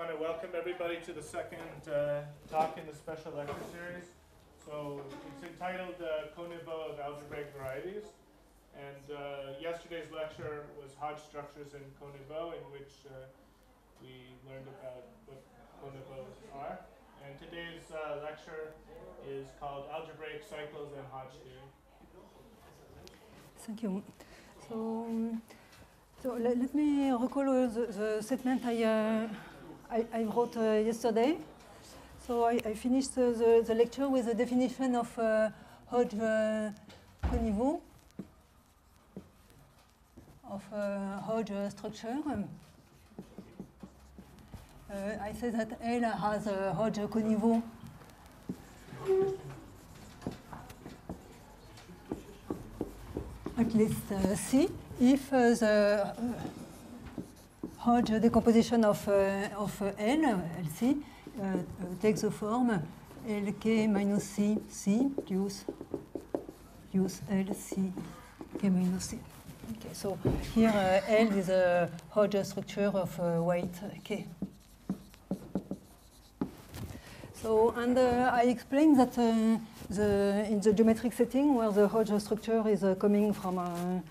want to welcome everybody to the second uh, talk in the special lecture series. So it's entitled uh, Coniveau of Algebraic Varieties. And uh, yesterday's lecture was Hodge structures in Coniveau, in which uh, we learned about what Coniveaux are. And today's uh, lecture is called Algebraic Cycles and Hodge Theory. Thank you. So, um, so let, let me recall the, the statement I, uh, I, I wrote uh, yesterday. So I, I finished uh, the, the lecture with a definition of uh, Hodge coniveau, of Hodge structure. Um, uh, I say that L has a Hodge coniveau at least uh, C if uh, the Hodge decomposition of, uh, of uh, L, LC, uh, uh, takes the form Lk minus C, C plus, plus LC, K minus C. Okay, so here L is a Hodge structure of weight K. So, and uh, I explained that uh, the, in the geometric setting where the Hodge structure is uh, coming from,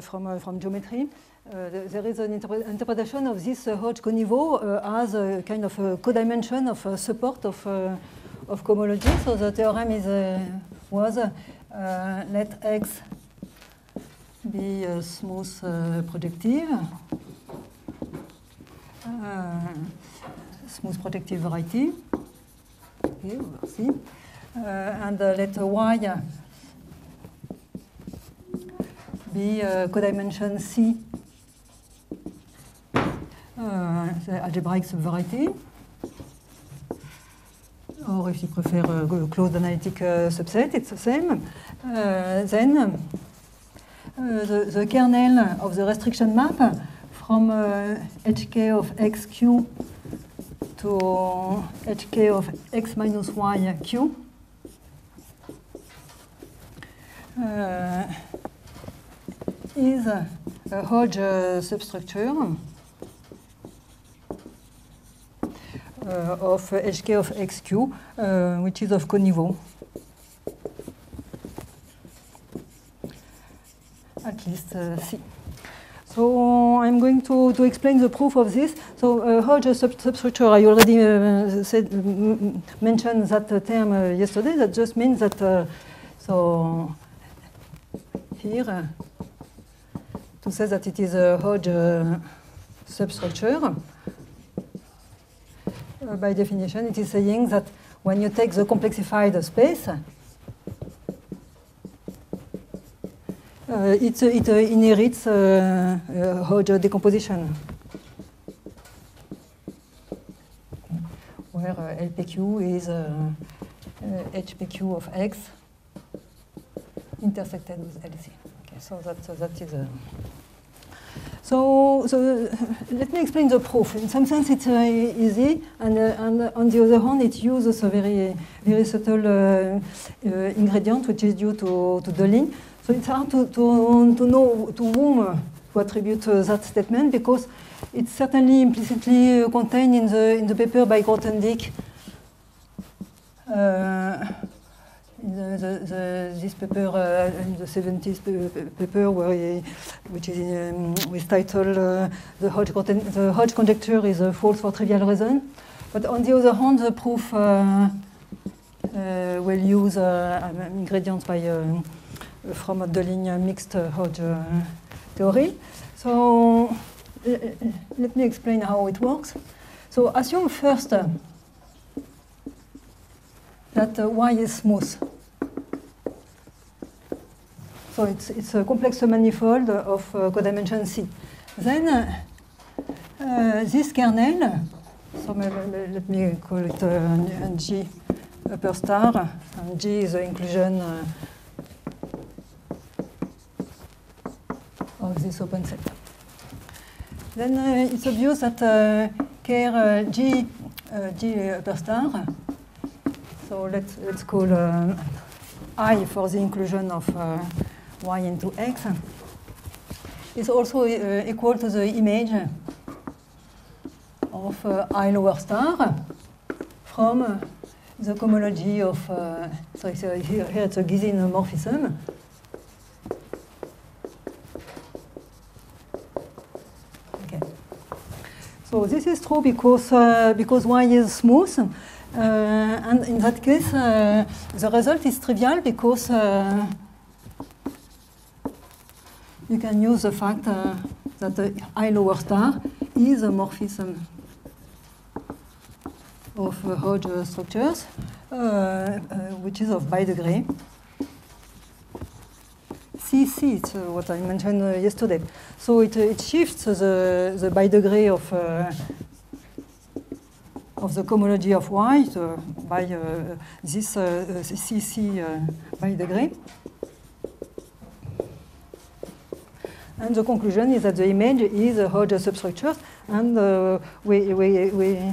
from, from geometry, there is an interpre- interpretation of this uh, Hodge coniveau uh, as a kind of a codimension of uh, support of, uh, of cohomology. So the theorem is, uh, was uh, let X be a smooth uh, projective. Uh, smooth projective variety. Okay, we'll see. Uh, and uh, let y be uh, codimension C, uh, algebraic subvariety. Or if you prefer a closed analytic uh, subset, it's the same. Then the, the kernel of the restriction map from uh, hk of xq to hk of x minus y q uh, is a Hodge uh, substructure uh, of hk of xq, uh, which is of Coniveau. At least uh, C. So I'm going to, to explain the proof of this. So uh, Hodge sub substructure, I already uh, said, mentioned that uh, term uh, yesterday. That just means that, uh, so here, uh, to say that it is a Hodge uh, substructure, uh, by definition, it is saying that when you take the complexified space, uh, it, it uh, inherits uh, uh, Hodge decomposition, where uh, LPQ is HPQ of X intersected with LC. Okay, so that, that is. So, so let me explain the proof. In some sense, it's uh, easy, and, and on the other hand, it uses a very, very subtle uh, uh, ingredient, which is due to, to Deligne. So it's hard to, to, to know to whom to attribute uh, that statement because it's certainly implicitly uh, contained in the, in the paper by Grothendieck. Uh, the, the, this paper uh, in the 70s pa- pa- paper where he, which is um, with title uh, the, Hodge conjecture is false for trivial reason. But on the other hand, the proof uh, uh, will use uh, um, ingredients by uh, from Deligne mixed Hodge theory. So let me explain how it works. So assume first that uh, y is smooth. So it's, it's a complex manifold of uh, codimension C. Then uh, this kernel, so let me call it uh, G upper star, and G is the inclusion of this open set. Then uh, it's obvious that uh, care uh, G, G upper star, so let's, let's call I for the inclusion of y into x, is also uh, equal to the image of uh, I lower star from uh, the cohomology of, uh, sorry, so here, here it's a Gysin morphism. Okay. So this is true because, uh, because Y is smooth. Uh, and in that case, uh, the result is trivial because uh, you can use the fact uh, that the I lower star is a morphism of uh, Hodge structures, uh, uh, which is of bidegree. CC, it's uh, what I mentioned uh, yesterday. So it, uh, it shifts the, the bidegree of, uh, of the cohomology of Y uh, by uh, this uh, uh, CC uh, bidegree. And the conclusion is that the image is a Hodge substructure, and uh, we, we, we uh,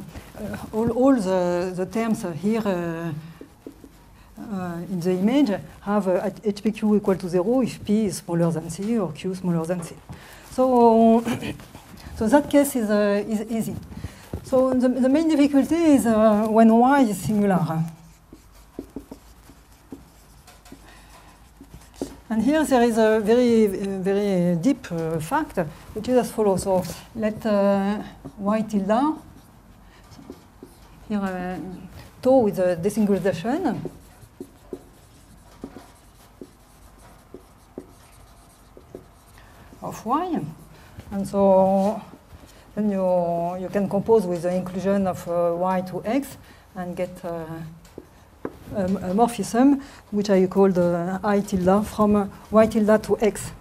all, all the, the terms here uh, uh, in the image have uh, HPQ equal to zero if P is smaller than C or Q smaller than C. So, so that case is, uh, is easy. So the, the main difficulty is uh, when Y is singular. And here there is a very, uh, very deep uh, fact, which is as follows. So let uh, y tilde, here uh, tau with a desingularization, of y. And so then you, you can compose with the inclusion of uh, y to x and get uh, morphism, which I call the i tilde from y tilde to x.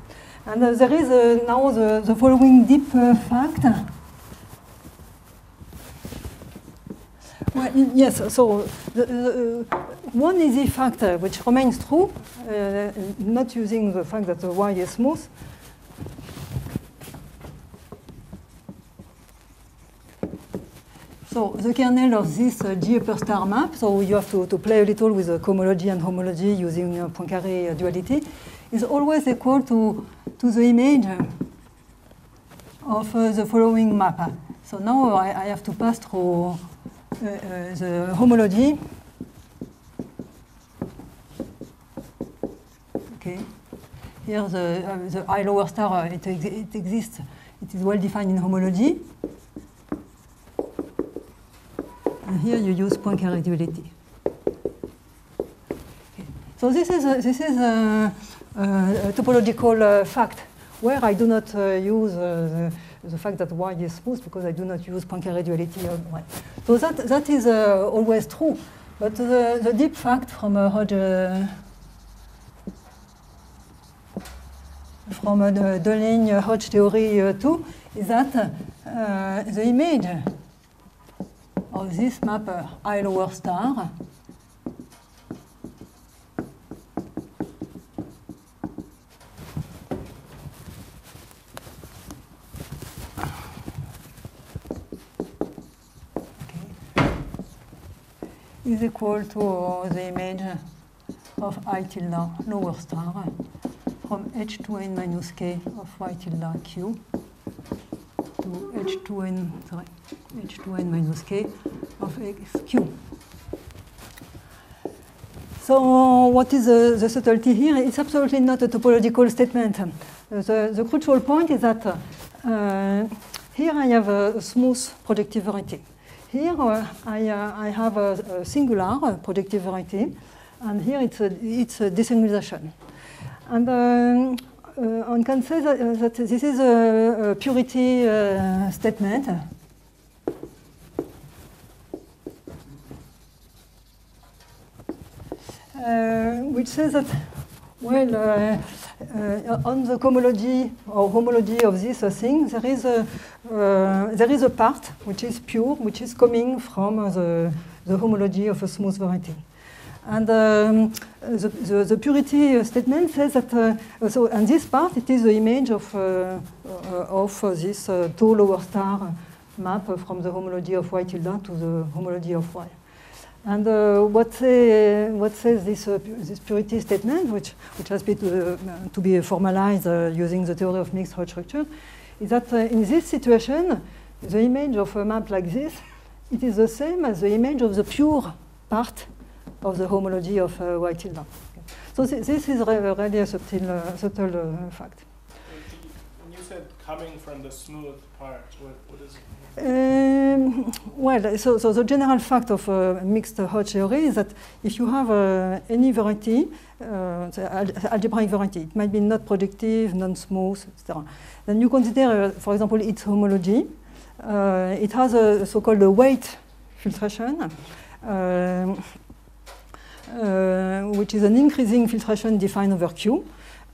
And uh, there is uh, now the, the following deep uh, fact. Well, yes, so the, the, uh, one easy factor which remains true, uh, not using the fact that the y is smooth, So the kernel of this uh, G upper star map, so you have to, to play a little with the cohomology and homology using uh, Poincaré uh, duality, is always equal to, to the image of uh, the following map. So now I, I have to pass through uh, uh, the homology. Okay. Here the, uh, the I lower star, uh, it, ex- it exists, it is well defined in homology. And here you use Poincaré duality. So this is a, this is a, a, topological uh, fact where I do not uh, use uh, the, the fact that Y is smooth because I do not use Poincaré duality on Y. So that, that is uh, always true. But the, the deep fact from uh, Hodge, uh, from uh, the Deligne Hodge theory uh, 2 is that uh, the image of this mapper uh, I lower star. Is equal to the image of I tilde lower star from h2n minus k of y tilde q to h2n, sorry, h2n minus k of xq. So what is the, the subtlety here? It's absolutely not a topological statement. Uh, The, the crucial point is that uh, here I have a, smooth projective variety. Here uh, I, uh, I have a, a singular projective variety, and here it's a, it's a desingularization. And um, one can say that, uh, that this is a, a purity uh, statement. Uh, which says that, well, uh, uh, on the cohomology or homology of this uh, thing, there is a uh, there is a part which is pure, which is coming from uh, the the homology of a smooth variety. And um, the, the, the purity statement says that, uh, so, and this part, it is the image of, uh, of uh, this uh, tau lower star map from the homology of y tilde to the homology of y. And uh, what, say, what says this, uh, pu- this purity statement, which, which has been to, uh, to be formalized uh, using the theory of mixed Hodge structure, is that in this situation, the image of a map like this, it is the same as the image of the pure part of the homology of uh, y tilde. So th this is re really a subtle, uh, subtle uh, fact. When you said coming from the smooth part, what, what is it? Um, well, so, so the general fact of uh, mixed Hodge theory is that if you have uh, any variety, uh, algebraic variety, it might be not projective, non-smooth, etc. Then you consider, uh, for example, its homology. Uh, it has a so-called weight filtration, um, which is an increasing filtration defined over Q.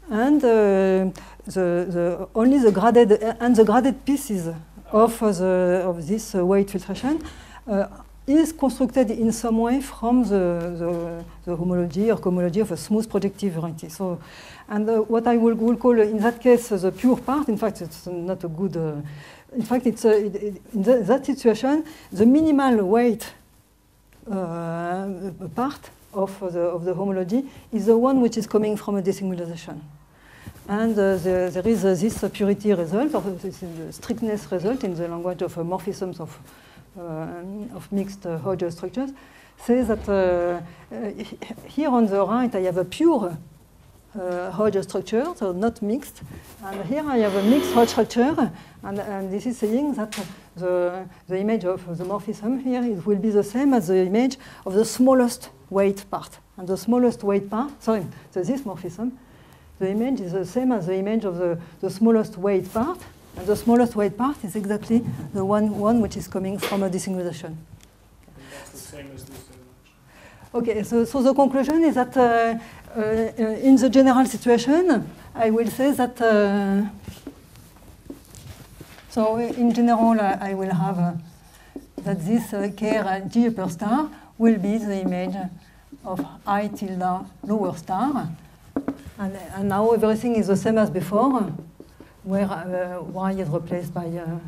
And uh, the, the, only the graded, and the graded pieces of, uh, the, of this uh, weight filtration uh, is constructed in some way from the, the, the, homology or cohomology of a smooth projective variety. So, and uh, what I will, will, call in that case the pure part, in fact, it's not a good, uh, in fact, it's it, it, in the, that situation, the minimal weight uh, part of the, of the homology is the one which is coming from a desingularization. And uh, there, is uh, this uh, purity result, or this strictness result in the language of morphisms of, of mixed Hodge structures, says that here on the right I have a pure uh, Hodge structure, so not mixed. And here I have a mixed Hodge structure, and, and this is saying that the, the image of the morphism here will be the same as the image of the smallest weight part. And the smallest weight part, sorry, so this morphism the image is the same as the image of the, the smallest weight part. And the smallest weight part is exactly the one, one which is coming from a this Okay, so, so the conclusion is that uh, uh, in the general situation, I will say that, uh, so in general, I will have uh, that this uh, K G upper star will be the image of I tilde lower star. And, and, now everything is the same as before, where uh, y is replaced by uh,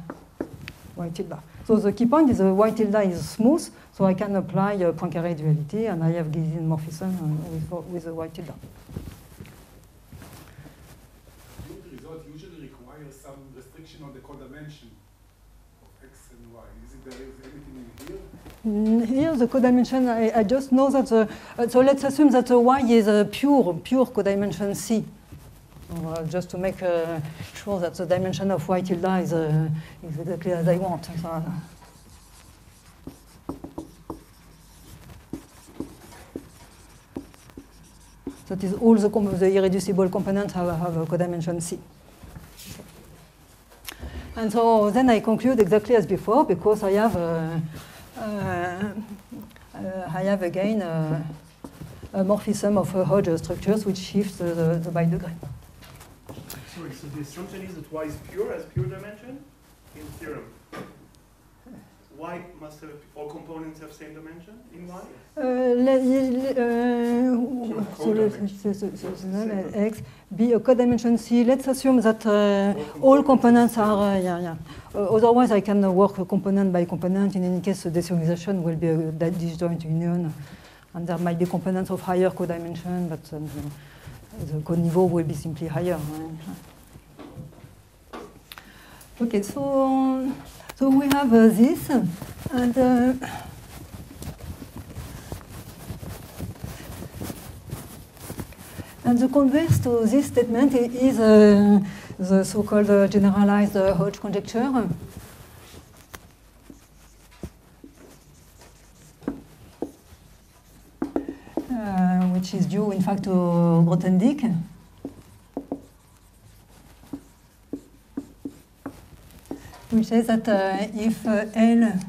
y tilde. So the key point is the y tilde is smooth, so I can apply uh, Poincaré duality, and I have Gysin morphism with, with the y tilde. Usually requires some restriction on the codimension of x and y. Is it here? The codimension, I, I just know that the, uh, so let's assume that the y is a pure, pure codimension C. Uh, just to make uh, sure that the dimension of y tilde is, uh, exactly as I want. So, that is all the, the irreducible components have, have a codimension C. And so then I conclude exactly as before because I have uh, uh, Uh, I have again uh, a morphism of Hodge structures which shifts the, the bidegree. Sorry, so the assumption is that y is pure as pure dimension in theorem. Y must have all components have same dimension? In Y. Uh, uh, so let, X be a codimension C. Let's assume that uh, all components are uh, yeah yeah. Uh, otherwise, I can work component by component. In any case, the deserialization will be a disjoint union, and there might be components of higher codimension, but um, the code niveau will be simply higher. Okay, so. So we have uh, this, and uh, and the converse to this statement is uh, the so-called uh, generalized uh, Hodge conjecture. Uh, which is due, in fact, to Grothendieck. Which says that uh, if uh, L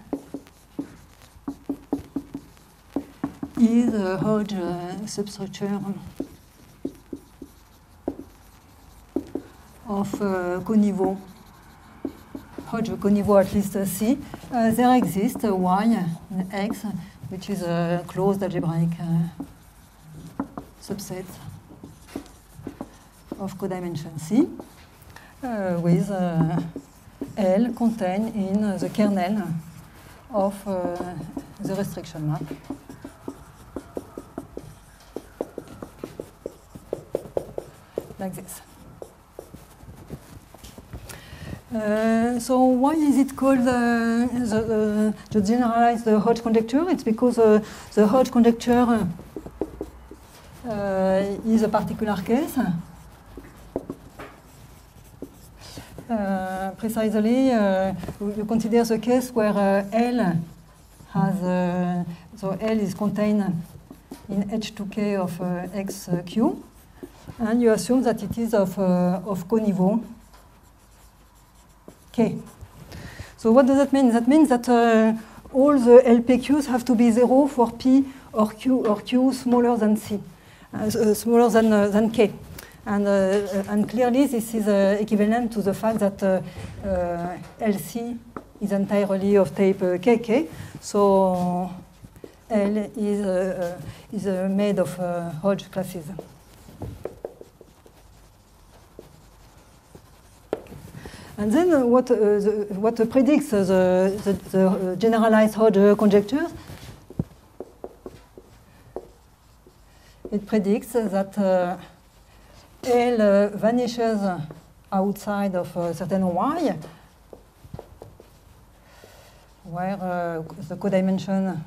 is a Hodge uh, substructure. Of uh, coniveau, Hodge coniveau at least C, uh, there exists Y, X, which is a closed algebraic uh, subset of codimension C uh, with L contained in the kernel of uh, the restriction map. Like this. Uh, so why is it called uh, the, uh, the generalized uh, Hodge conjecture? It's because uh, the Hodge conjecture uh, is a particular case. Precisely, uh, you consider the case where uh, L has, uh, so L is contained in H2K of uh, XQ, and you assume that it is of, of coniveau K. So what does that mean? That means that all the LPQs have to be zero for P or Q or Q smaller than C, smaller than, than K. And, uh, uh, and clearly this is uh, equivalent to the fact that LC is entirely of type KK. So L is, is made of Hodge classes. And then uh, what, uh, the, what uh, predicts the, the, the generalized Hodge conjecture? It predicts that L uh, vanishes outside of a certain Y, where uh, the codimension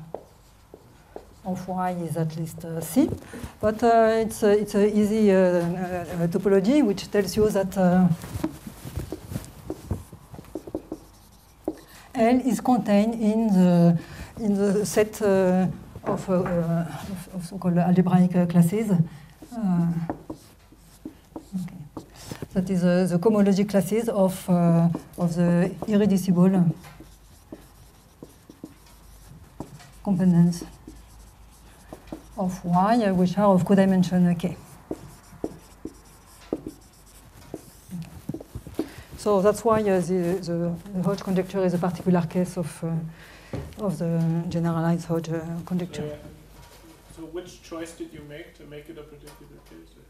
of Y is at least uh, C. But uh, it's, uh, it's an easy topology which tells you that L is contained in the, in the set uh, of, uh, of, so-called algebraic classes. Uh. That is uh, the cohomology classes of, uh, of the irreducible components of Y, uh, which are of codimension K. So that's why uh, the, the, the Hodge conjecture is a particular case of, uh, of the generalized Hodge uh, conjecture. So which choice did you make to make it a particular case?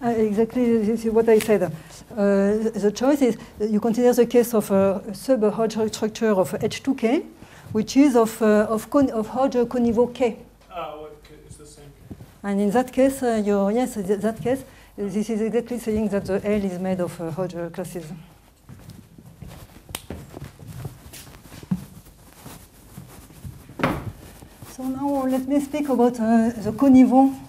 Uh, exactly, this is what I said. Uh, the choice is you consider the case of a sub-Hodge structure of H2K, which is of, uh, of, con- of Hodge coniveau K. Ah, it's the same. And in that case, uh, you're, yes, in that case, this is exactly saying that the L is made of uh, Hodge classes. So now let me speak about uh, the coniveau.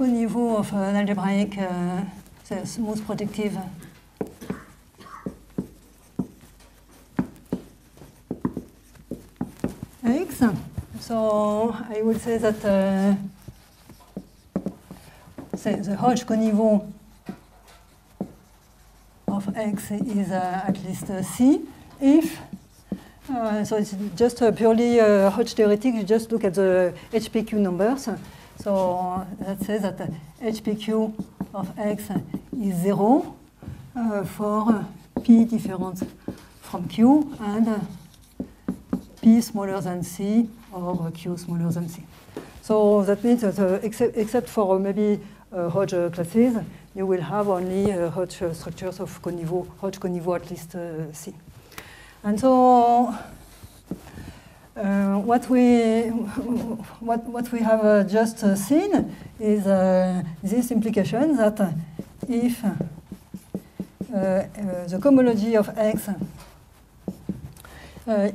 Coniveau of an algebraic uh, the smooth projective. X. So I would say that uh, the Hodge coniveau of X is uh, at least uh, C if uh, so it's just uh, purely uh, Hodge theoretic. You just look at the HPQ numbers. So that says that HPQ of X is zero uh, for P different from Q and uh, P smaller than C or Q smaller than C. So that means that uh, except, except for maybe uh, Hodge classes, you will have only uh, Hodge structures of coniveau, Hodge coniveau at least uh, C. And so uh, what we what what we have uh, just uh, seen is uh, this implication that if uh, the cohomology of X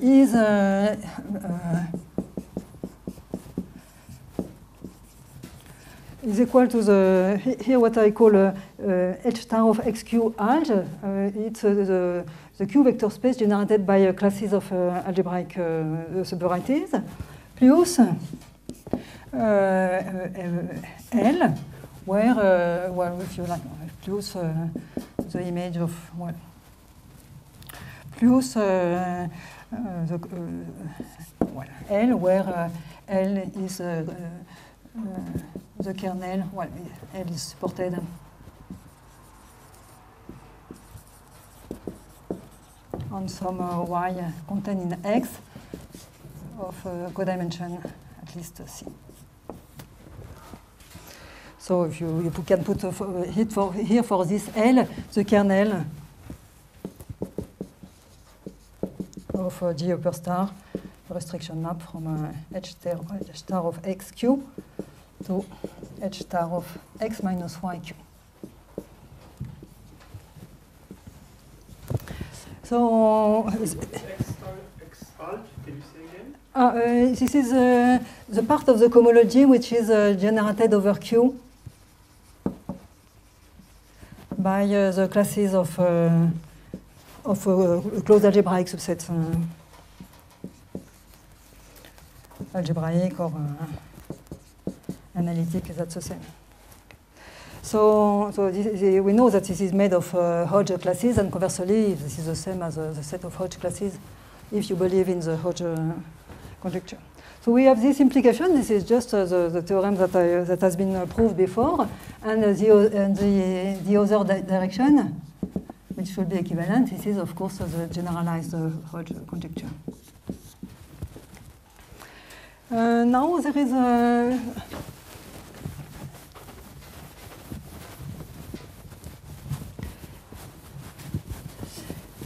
is is equal to the here what I call H star of XQ it's the the Q vector space generated by uh, classes of uh, algebraic uh, subvarieties plus L, where well if you like plus the image of well plus the well, L where L is the kernel well L is supported on some uh, y contained in X of uh, codimension at least uh, C. So if you, you can put hit for, here for this L, the kernel of uh, G upper star, restriction map from uh, H, star, H star of xq to H star of x minus yq. So uh, uh, this is uh, the part of the cohomology which is uh, generated over Q by uh, the classes of, uh, of closed algebraic subsets. algebraic or analytic, that's the same? So, so this, this- we know that this is made of uh, Hodge classes, and conversely, this is the same as uh, the set of Hodge classes if you believe in the Hodge uh, conjecture. So we have this implication. This is just uh, the, the theorem that, I, that has been proved before, and uh, the, and the, the other di- direction, which should be equivalent. This is, of course, the generalized uh, Hodge conjecture. Uh, now there is a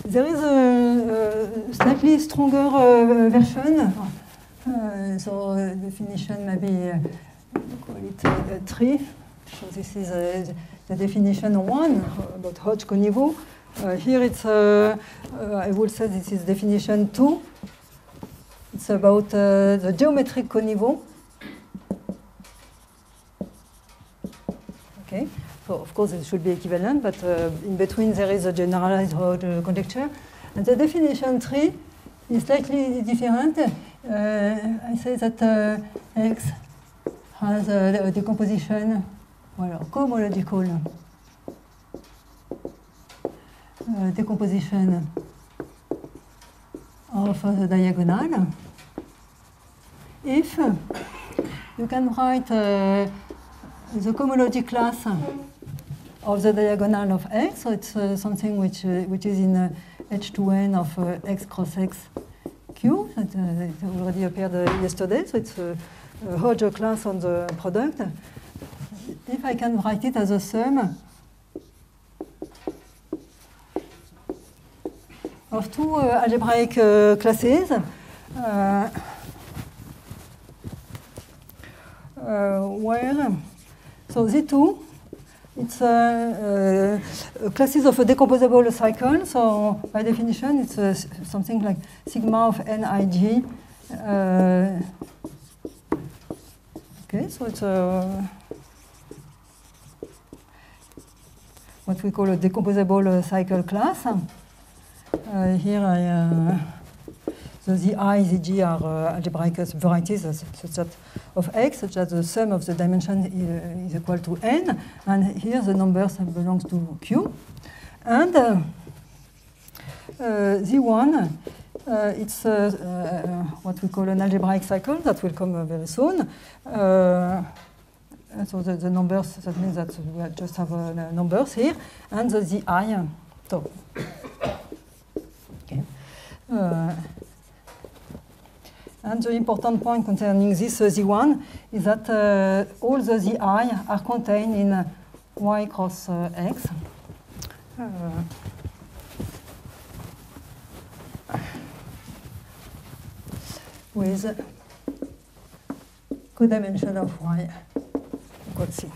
There is a, a slightly stronger uh, version. Uh, so uh, definition maybe call it uh, three. So this is the definition one about Hodge coniveau. Uh, here it's uh, I would say this is definition two. It's about the geometric coniveau. Okay. So of course it should be equivalent, but uh, in between there is a generalized Hodge uh, conjecture. And the definition three is slightly different. Uh, I say that uh, X has a, a decomposition, well, cohomological uh, decomposition of uh, the diagonal. If you can write uh, the cohomology class of the diagonal of x, so it's uh, something which, uh, which is in uh, H2n of uh, x cross x q, that uh, it already appeared uh, yesterday, so it's a, a Hodge class on the product. If I can write it as a sum of two uh, algebraic uh, classes, uh, uh, where so Z2, it's uh, uh, classes of a decomposable cycle. So by definition, it's uh, something like sigma of Nij. Uh, okay, so it's a what we call a decomposable uh, cycle class. Uh, here I, so the i, the g are uh, algebraic varieties such that of x, such that the sum of the dimension i- is equal to n, and here the numbers belongs to q. And uh, uh, z1, uh, it's uh, what we call an algebraic cycle that will come very soon. So the, the numbers, that means that we just have numbers here, and the zi. So, okay. Uh, and the important point concerning this uh, Z1 is that uh, all the Zi are contained in uh, y cross uh, x. Uh, with codimension of y equal c.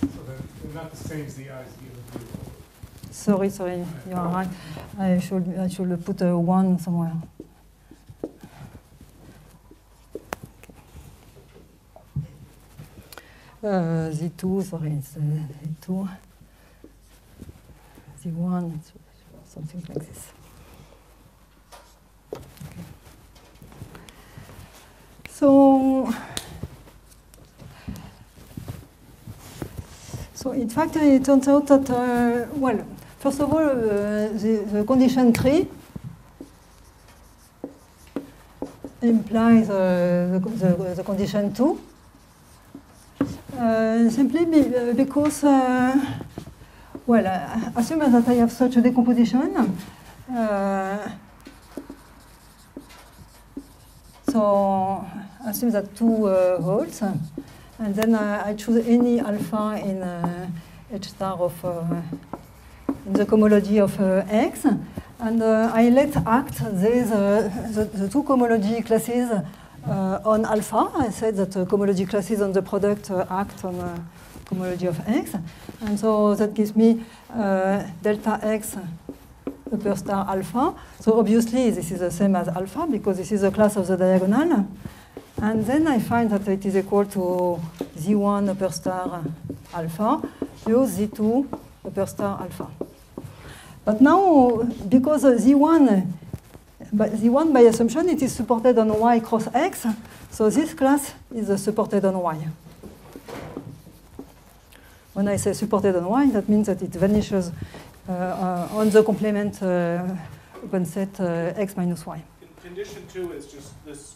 So they're, not the same. Sorry, sorry, you are right. I should, I should put a one somewhere. Uh, Z2, sorry, it's uh, Z2. Z1, it's something like this. Okay. So, so in fact, it turns out that, uh, well, first of all, uh, the, the condition 3 implies uh, the, the, the condition 2. Uh, simply be, uh, because, uh, well, uh, assume that I have such a decomposition. Uh, so assume that two uh, holds, and then uh, I choose any alpha in uh, H star of uh, in the cohomology of uh, X, And I let act these, the, the two cohomology classes uh, on alpha, I said that uh, cohomology classes on the product uh, act on uh, cohomology of x. And so that gives me uh, delta x upper star alpha. So obviously this is the same as alpha because this is the class of the diagonal. And then I find that it is equal to z1 upper star alpha plus z2 upper star alpha. But now, because z1 But the one by assumption, it is supported on y cross x. So this class is supported on y. When I say supported on y, that means that it vanishes uh, uh, on the complement uh, open set uh, x minus y. In condition two is just this.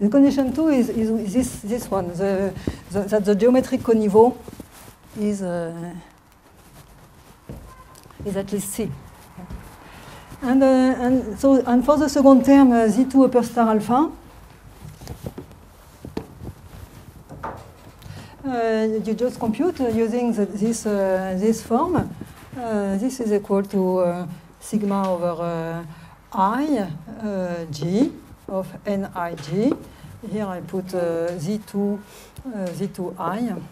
In condition two is, is this this one the, the, that the geometric coniveau is uh, is at least C. And, uh, and, so, and for the second term, uh, Z2 upper star alpha, uh, you just compute uh, using the, this, uh, this form. Uh, this is equal to sigma over i g of nij. Here I put uh, z2, uh, z2i.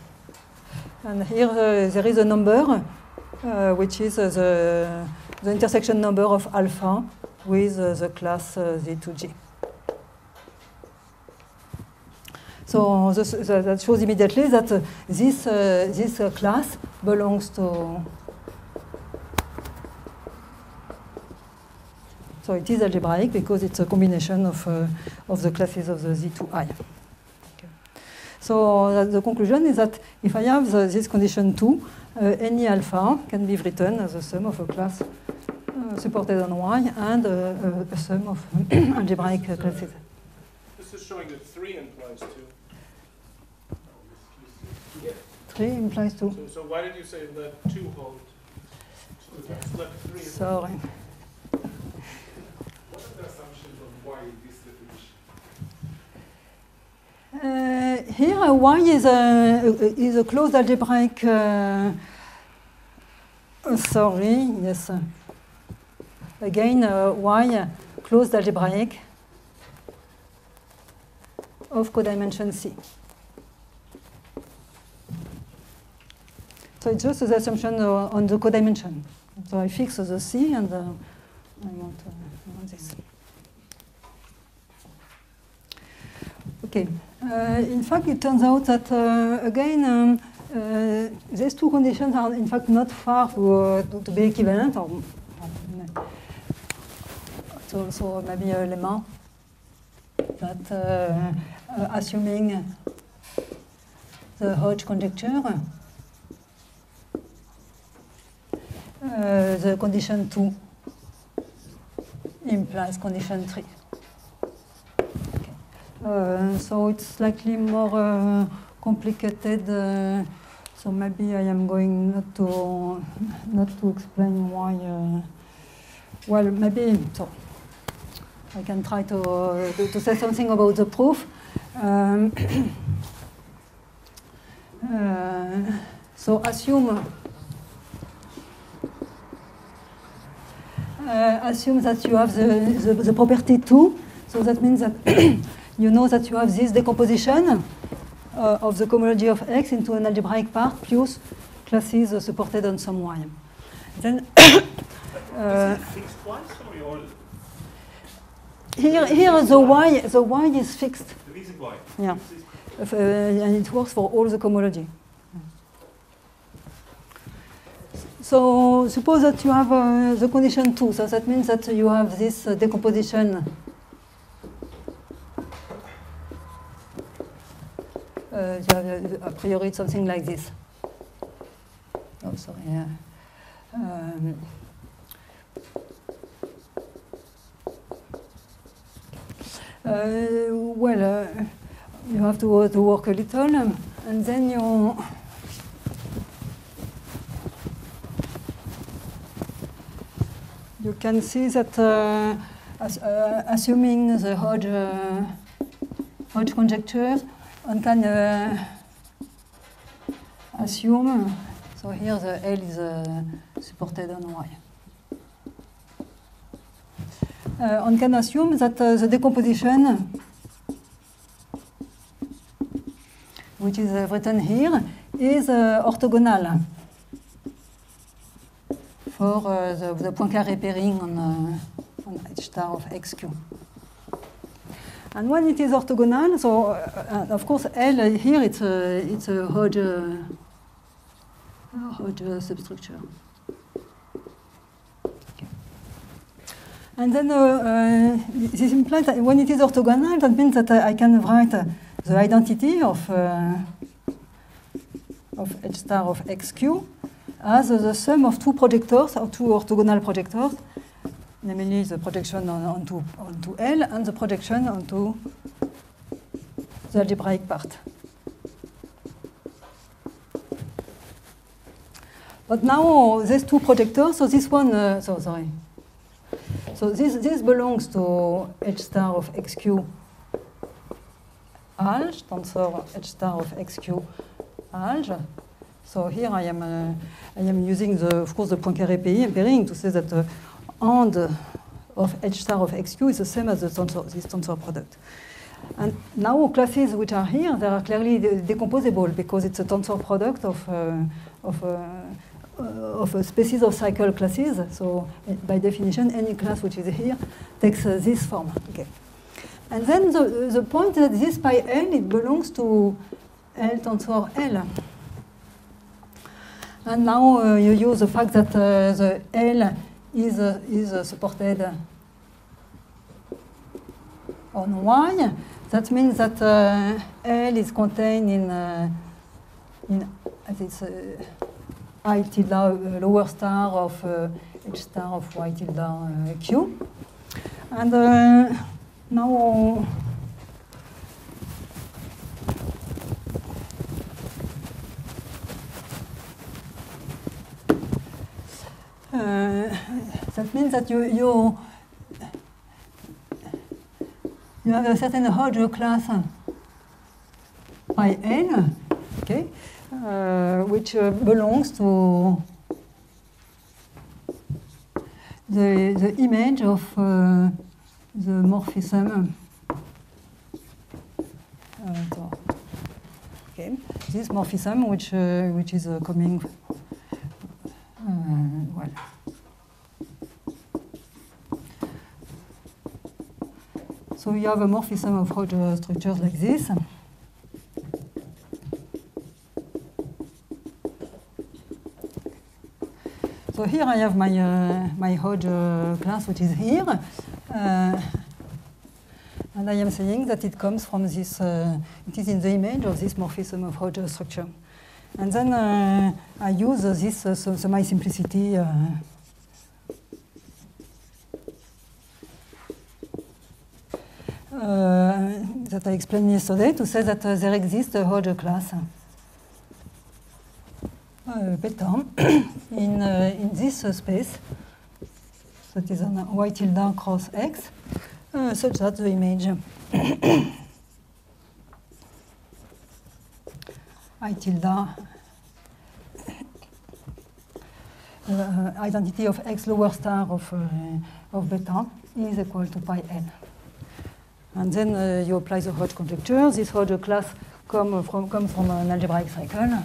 And here there is a number which is the, the intersection number of alpha with uh, the class uh, z2g. So this, that shows immediately that uh, this, uh, this class belongs to. So it is algebraic because it's a combination of, of the classes of the Z2i. Okay. So the conclusion is that if I have the, this condition 2, uh, any alpha can be written as a sum of a class supported on Y and uh, uh, a sum of algebraic uh, classes. this is showing that three implies two. 3 implies 2. So, so why did you say let two hold? Let three. Sorry. What are the assumptions on why this definition? Uh, here, uh, Y is a, is a closed algebraic. Uh, uh, sorry, yes. Again, uh, Y uh, closed algebraic of codimension C. So it's just the assumption on the codimension. So I fix the C and uh, I want, uh, I want this. Okay. Uh, in fact, it turns out that uh, again, um, uh, these two conditions are in fact not far to, to, be equivalent. Or, so maybe a lemma that, uh, assuming the Hodge conjecture, uh, the condition two implies condition three. Uh, so it's slightly more uh, complicated. Uh, so maybe I am going not to not to explain why. Uh, well, maybe so. I can try to, uh, to say something about the proof. Um, uh, so assume. Uh, assume that you have the, the, the property 2, so that means that you know that you have this decomposition uh, of the cohomology of X into an algebraic part plus classes uh, supported on some Y. Then Is uh, it fixed twice sorry, or here, here the Y, the Y is fixed, the reason why? Yeah. Uh, and it works for all the cohomology. So suppose that you have uh, the condition 2, so that means that you have this uh, decomposition uh, a priori it's something like this. Oh, sorry. yeah. Um, well, uh, you have to, to work a little, um, and then you. You can see that, uh, as, uh, assuming the Hodge, uh, Hodge conjecture, one can uh, assume, so here the L is uh, supported on Y. uh, one can assume that uh, the decomposition, which is uh, written here, is uh, orthogonal for uh, the, the Poincaré pairing on, on H star of xq. And when it is orthogonal, so of course L here it's a, it's a Hodge, Hodge substructure. And then uh, uh, this implies that when it is orthogonal, that means that I, I can write uh, the identity of, uh, of H star of xq as the sum of two projectors, or two orthogonal projectors, namely the projection on, onto, onto L and the projection onto the algebraic part. But now these two projectors, so this one, uh, so sorry. So this, this belongs to H star of xq alge, tensor H star of xq alge. So here I am, uh, I am using the, of course, the Poincaré pairing to say that the and of H star of xq is the same as the tensor, this tensor product. And now classes which are here, they are clearly decomposable because it's a tensor product of, uh, of, uh, of a species of cycle classes. So uh, by definition, any class which is here takes uh, this form. Okay. And then the, the point that this pi L, it belongs to L tensor L. And now uh, you use the fact that uh, the L is, uh, is uh, supported on Y. That means that uh, L is contained in, uh, in this uh, I tilde uh, lower star of uh, H star of Y tilde uh, Q. And uh, now Uh, that means that you, you, you have a certain Hodge class by N, okay, uh, which uh, belongs to the, the image of uh, the morphism. Uh, okay, this morphism, which, uh, which is uh, coming uh, well. So you have a morphism of Hodge structures like this. So here I have my, uh, my Hodge uh, class, which is here. Uh, and I am saying that it comes from this, uh, it is in the image of this morphism of Hodge structure. And then uh, I use this uh, so- semi-simplicity. That I explained yesterday to say that there exists a Hodge class uh, beta in, uh, in this space that is on y tilde cross x uh, such that the image i tilde uh, identity of x lower star of, uh, of beta is equal to pi n. And then uh, you apply the Hodge conjecture. This Hodge class come from, comes from an algebraic cycle.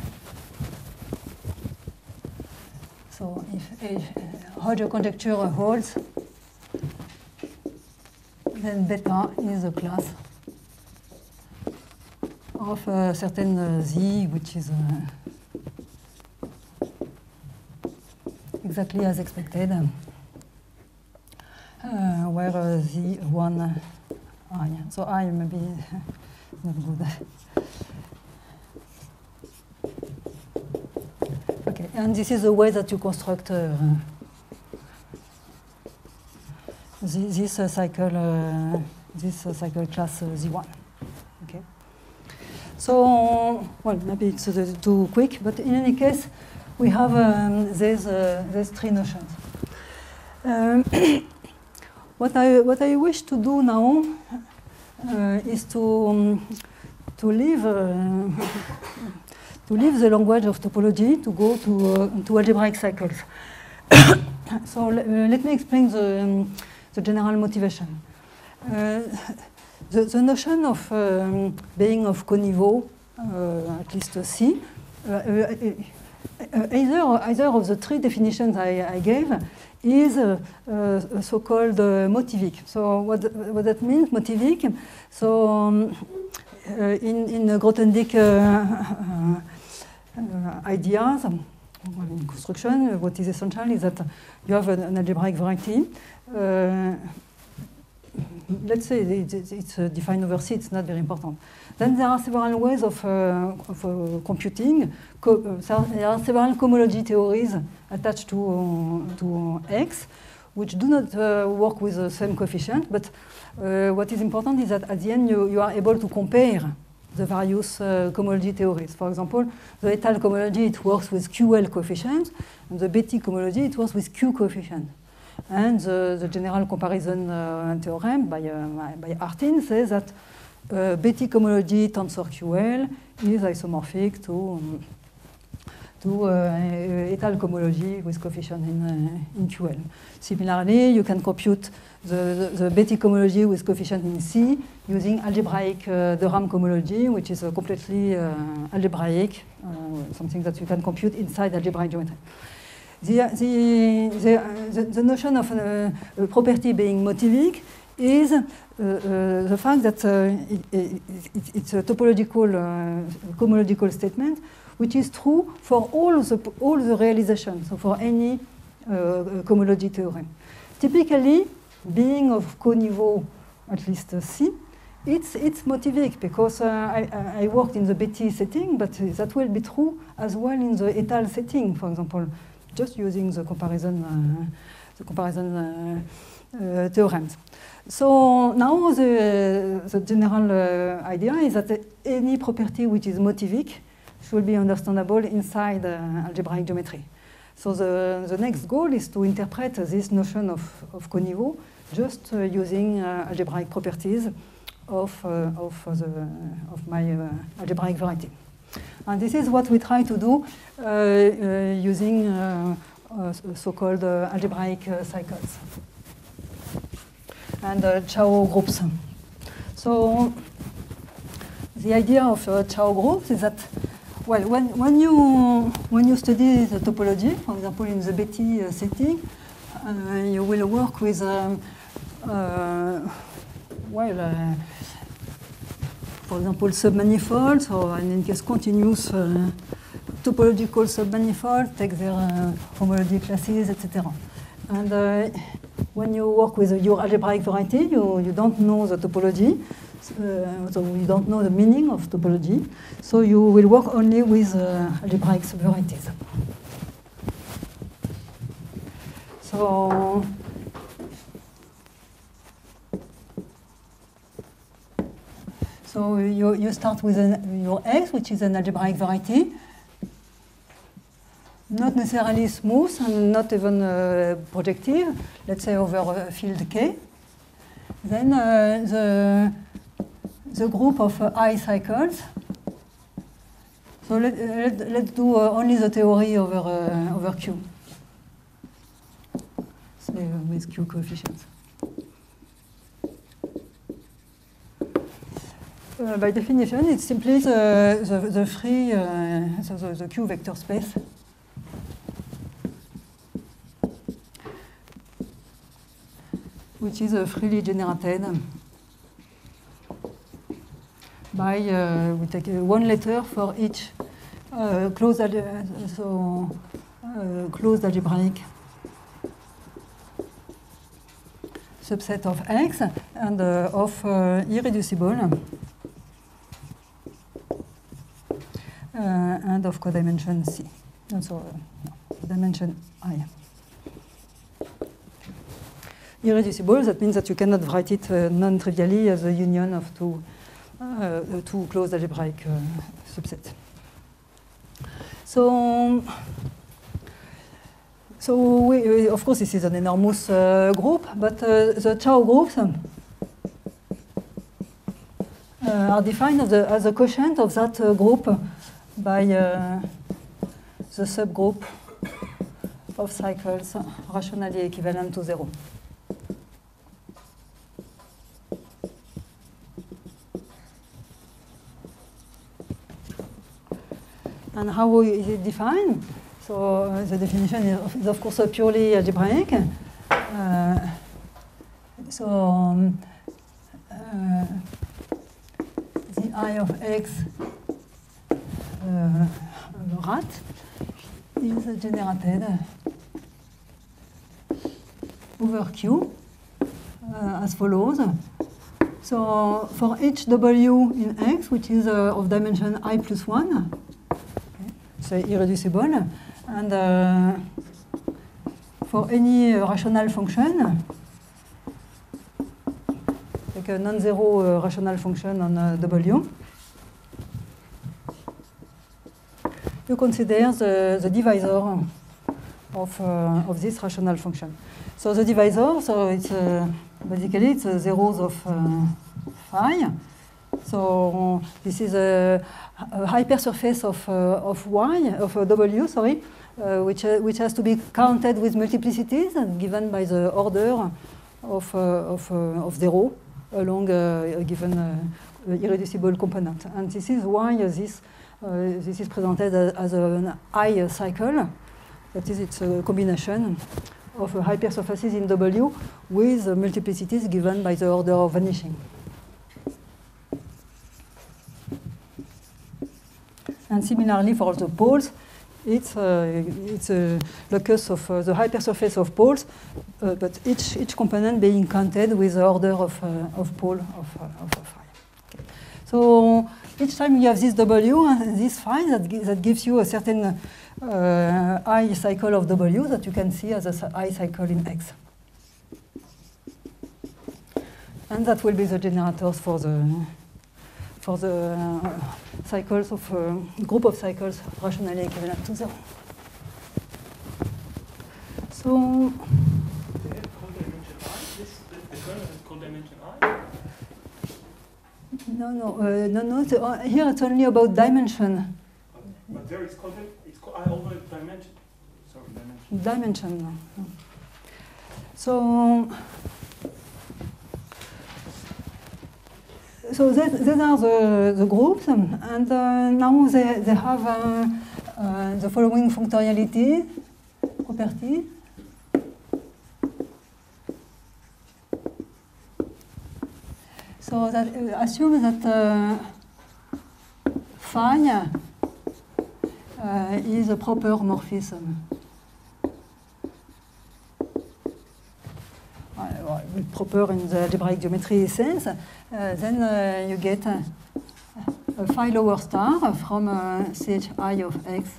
So if a Hodge conjecture holds, then beta is a class of a certain uh, z, which is uh, exactly as expected, uh, where uh, z1 i. So i maybe not good. Okay, and this is the way that you construct uh, thi- this uh, cycle, uh, this uh, cycle class uh, z1. Okay. So, well, maybe it's uh, too quick, but in any case, we have um, these, these three notions. Um, what, I, what I wish to do now is to, um, to leave, to leave the language of topology to go to, uh, to algebraic cycles. so uh, let me explain the, um, the general motivation. Uh, the, the notion of um, being of coniveau, uh, at least C, uh, either, either of the three definitions I, I gave is uh, uh, so-called motivic. So what, what that means, motivic, so um, in, in Grothendieck ideas, in construction, what is essential is that you have an, algebraic variety. Uh, let's say it's, defined over C, it's not very important. Then there are several ways of, uh, of uh, computing. Co- there are several cohomology theories attached to, to X, which do not uh, work with the same coefficient, but uh, what is important is that at the end you, you are able to compare the various uh, cohomology theories. For example, the étale cohomology, it works with QL coefficient, and the Betti cohomology, it works with Q coefficient. And the, the general comparison uh, theorem by, uh, by Artin says that uh, Betti cohomology tensor QL is isomorphic to, um, to uh, étale cohomology with coefficient in, uh, in QL. Similarly, you can compute the, the, the Betti cohomology with coefficient in C using algebraic uh, de Rham cohomology, which is a completely uh, algebraic, uh, something that you can compute inside algebraic geometry. The, the, the, uh, the, the notion of uh, a property being motivic is uh, uh, the fact that uh, it, it, it- it's a topological, uh, cohomological statement, which is true for all the, all the realizations, so for any uh, cohomology theorem. Typically, being of coniveau, at least uh, C, it's, it's motivic because uh, I, I worked in the Betti setting, but that will be true as well in the étale setting, for example, just using the comparison, uh, the comparison uh, uh, theorems. So now the, the general uh, idea is that any property which is motivic should be understandable inside uh, algebraic geometry. So the, the next goal is to interpret this notion of, of coniveau just uh, using uh, algebraic properties of, uh, of, the, of my algebraic variety. And this is what we try to do using so-called algebraic cycles and uh, Chow groups. So the idea of uh, Chow groups is that, well, when, when, you, when you study the topology, for example, in the Betti uh, setting, uh, you will work with, um, uh, well, uh, for example, submanifolds, or in case continuous uh, topological submanifolds, take their homology classes, etc. And when you work with your algebraic variety, you, you don't know the topology, uh, so you don't know the meaning of topology, so you will work only with uh, algebraic subvarieties. So So you, you start with an, your X, which is an algebraic variety, not necessarily smooth and not even uh, projective, let's say over a field K. Then uh, the, the group of uh, I cycles. So let, let, let's do uh, only the theory over, uh, over Q. So, with Q coefficients. By definition, it's simply the, the, the free, uh, the, the Q vector space. Which is freely generated by, uh, we take uh, one letter for each uh, closed, so, uh, closed algebraic subset of X and uh, of irreducible and of codimension C. And so, no, dimension I. Irreducible, that means that you cannot write it uh, non-trivially as a union of two, uh, two closed algebraic uh, subsets. So, so we, of course, this is an enormous uh, group, but uh, the Chow groups um, uh, are defined as a, as a quotient of that group by the subgroup of cycles rationally equivalent to zero. And how is it defined? So uh, the definition is of, is of course purely algebraic. Uh, so um, uh, the i of x uh, rat is generated over Q uh, as follows. So for each W in X, which is of dimension i plus 1, so irreducible, and uh, for any rational function, like a non-zero uh, rational function on uh, W, you consider the, the divisor of, uh, of this rational function. So the divisor, so it's uh, basically it's uh, zeros of phi. So this is a, a hypersurface of, uh, of y, of uh, w, sorry, uh, which, which has to be counted with multiplicities given by the order of, of, of zero along a given irreducible component. And this is why this, this is presented as, as an I cycle. That is, it's a combination of hypersurfaces in W with multiplicities given by the order of vanishing. And similarly for the poles, it's, uh, it's a locus of uh, the hypersurface of poles, uh, but each, each component being counted with the order of, uh, of pole of, uh, of a phi. Okay. So each time you have this W and this phi, that, gi- that gives you a certain uh, I cycle of W that you can see as a I cycle in X. And that will be the generators for the for the uh, cycles of uh, group of cycles rationally equivalent to zero. So They have codimension i. This the, the kernel has codimension i. no, no, uh, no, no. The, uh, here it's only about dimension. But there it's coded. It's co- i over dimension. Sorry, dimension. Dimension. no, no. So. So that, these are the, the groups, um, and uh, now they, they have uh, uh, the following functoriality, property. So that uh, assume that uh, phi uh, is a proper morphism. Uh, well, proper in the algebraic geometry sense, uh, then uh, you get a phi lower star from uh, chi of x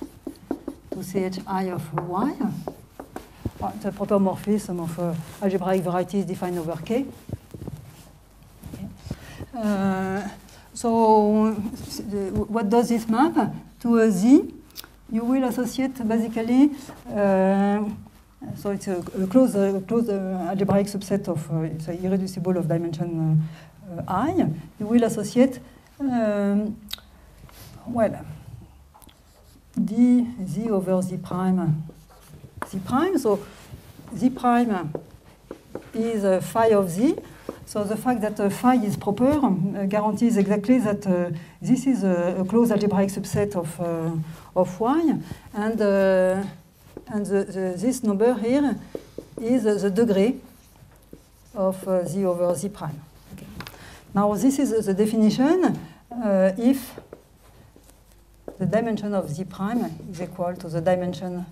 to chi of y. The proper morphism of algebraic varieties defined over k. Uh, so, what does this map? To a z, you will associate basically uh, so it's a, closed, closed uh, algebraic subset of uh, it's irreducible of dimension uh, i. You will associate um, well d z over z prime z prime. So z prime is uh, phi of z. So the fact that uh, phi is proper uh, guarantees exactly that this is a, a closed algebraic subset of of y, and and the, the, this number here is the degree of uh, z over z prime. Okay. Now this is the definition uh, if the dimension of z prime is equal to the dimension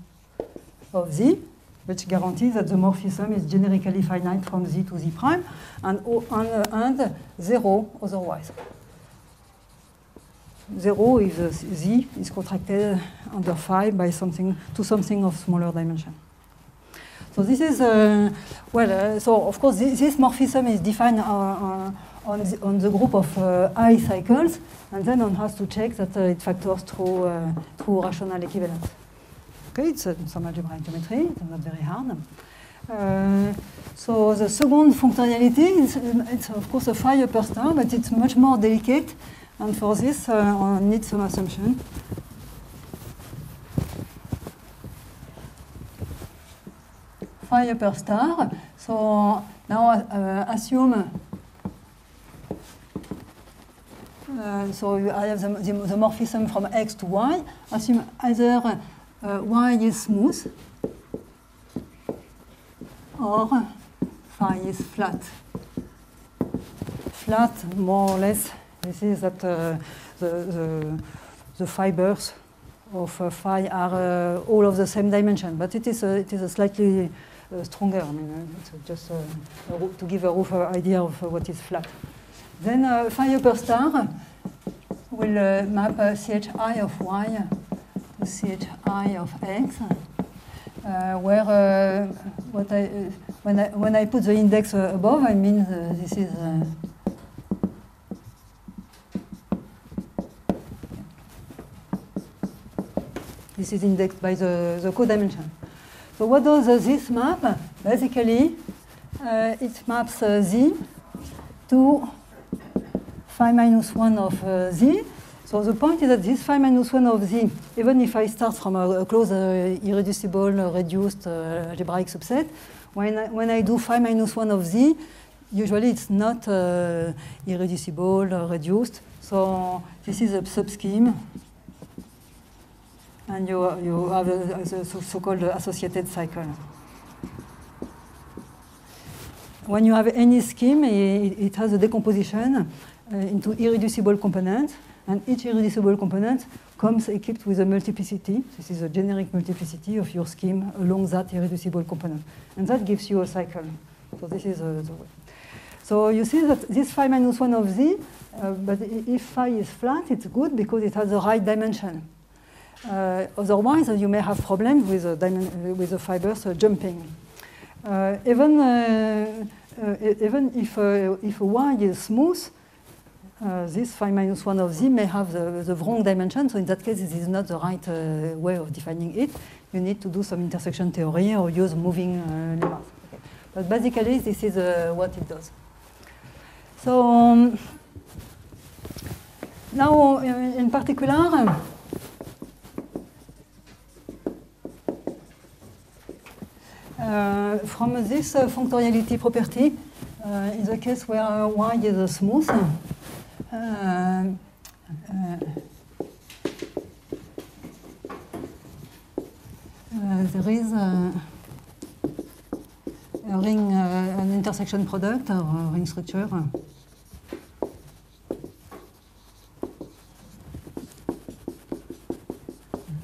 of z, which guarantees that the morphism is generically finite from z to z prime, and, and, and zero otherwise. Zero if uh, z is contracted under phi by something to something of smaller dimension. So this is uh, well. Uh, so of course this, this morphism is defined uh, uh, on the, on the group of uh, i cycles, and then one has to check that it factors through through rational equivalence. Okay, it's some algebraic geometry. It's not very hard. Uh, so the second functionality is it's of course a phi upper star, but it's much more delicate. And for this, uh, one needs some assumption. Phi star. So now uh, assume Uh, so I have the, the, the morphism from x to y. Assume either uh, y is smooth or phi is flat. Flat, more or less, this is that uh, the, the, the fibers of uh, phi are uh, all of the same dimension, but it is it is a slightly uh, stronger. I mean, uh, it's just to give a rough idea of uh, what is flat. Then uh, phi upper star will map chi of y to chi of x, where what I, when, I, when I put the index above, I mean this is. This is indexed by the, the codimension. So what does uh, this map? Basically, uh, it maps uh, z to phi minus 1 of uh, z. So the point is that this phi minus 1 of z, even if I start from a, a closed, uh, irreducible, reduced algebraic subset, when I, when I do phi minus 1 of z, usually it's not irreducible or reduced. So this is a subscheme and you, you have so- so-called associated cycle. When you have any scheme, i- it has a decomposition uh, into irreducible components, and each irreducible component comes equipped with a multiplicity. This is a generic multiplicity of your scheme along that irreducible component, and that gives you a cycle. So this is uh, the way. So you see that this phi minus 1 of z, uh, but if phi is flat, it's good because it has the right dimension. Uh, otherwise, uh, you may have problems with the, uh, with the fibers uh, jumping. Uh, even, uh, uh, even if, uh, if y is smooth, uh, this phi minus 1 of z may have the, the wrong dimension, so in that case, this is not the right uh, way of defining it. You need to do some intersection theory or use moving uh, lemmas. Okay. But basically, this is uh, what it does. So, um, now, in particular, Uh, from this uh, functoriality property, uh, in the case where y is smooth, uh, uh, uh, there is a, a ring, an intersection product or ring structure.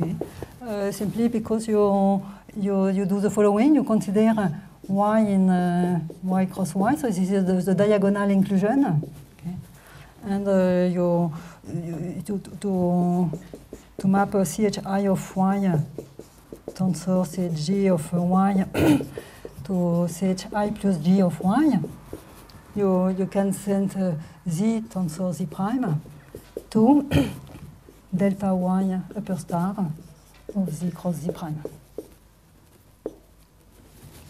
Okay. Simply because you you, you do the following. You consider y in uh, y cross y, so this is the, the diagonal inclusion. Okay? And uh, you, you to, to, to map a chi of y tensor chg of y to chi plus g of y. You, you can send uh, z tensor z prime to delta y upper star of z cross z prime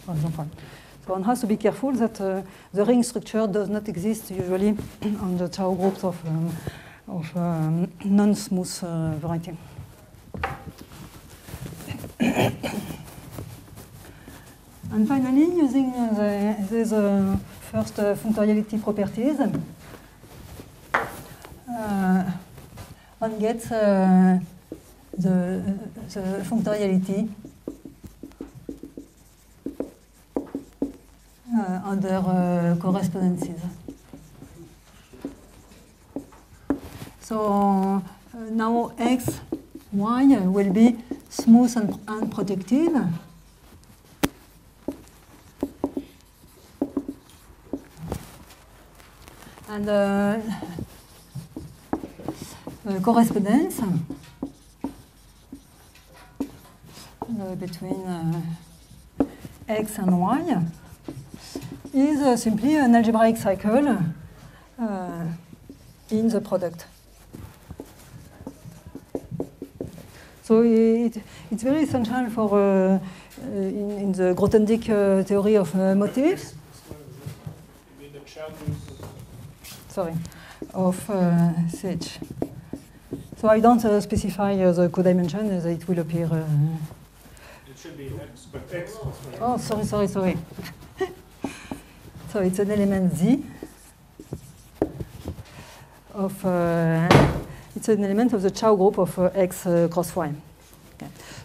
for example. So one has to be careful that uh, the ring structure does not exist usually on the tau groups of, um, of um, non-smooth uh, variety. and finally, using uh, the, these uh, first uh, functoriality properties, uh, one gets the, the functoriality uh, uh, correspondences. So uh, now x, y will be smooth and, and projective. And uh, uh, correspondence uh, between x and y is uh, simply an algebraic cycle uh, in the product. So it, it's very essential for uh, uh, in, in the Grothendieck uh, theory of uh, motifs. Sorry, of uh, CH. So I don't uh, specify uh, the codimension as it will appear. Uh, It should be x, but x. oh, sorry, sorry, sorry. So it's an element Z of, uh, it's an element of the Chow group of uh, X uh, cross Y.